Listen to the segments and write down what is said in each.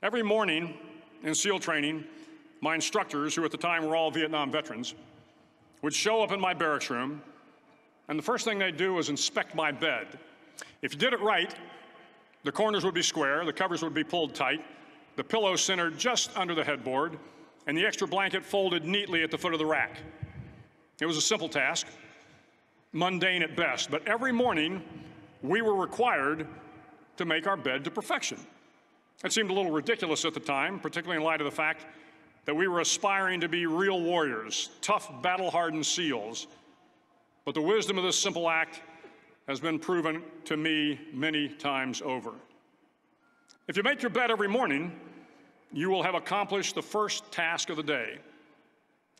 Every morning in SEAL training, my instructors, who at the time were all Vietnam veterans, would show up in my barracks room, and the first thing they'd do was inspect my bed. If you did it right, the corners would be square, the covers would be pulled tight, the pillow centered just under the headboard, and the extra blanket folded neatly at the foot of the rack. It was a simple task, mundane at best, but every morning we were required to make our bed to perfection. It seemed a little ridiculous at the time, particularly in light of the fact that we were aspiring to be real warriors, tough, battle hardened SEALs. But the wisdom of this simple act has been proven to me many times over. If you make your bed every morning, you will have accomplished the first task of the day.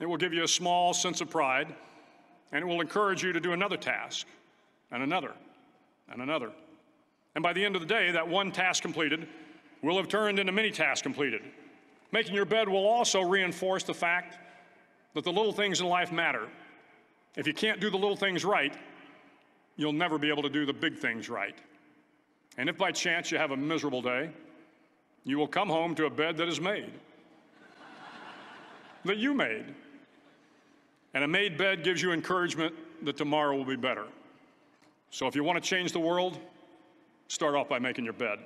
It will give you a small sense of pride, and it will encourage you to do another task, and another, and another. And by the end of the day, that one task completed will have turned into many tasks completed. Making your bed will also reinforce the fact that the little things in life matter. If you can't do the little things right, you'll never be able to do the big things right. And if by chance you have a miserable day, you will come home to a bed that is made, that you made. And a made bed gives you encouragement that tomorrow will be better. So if you want to change the world, start off by making your bed.